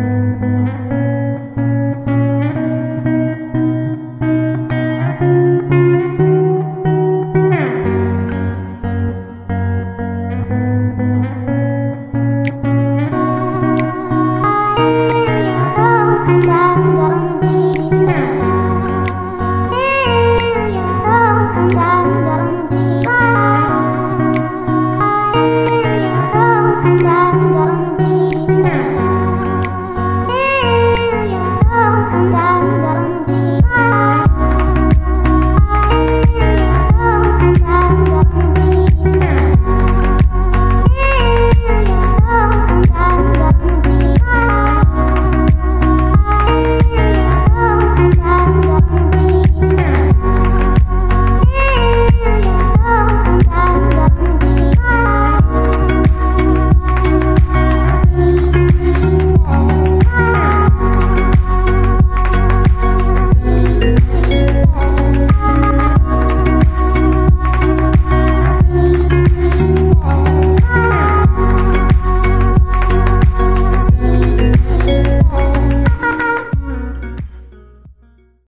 Müzik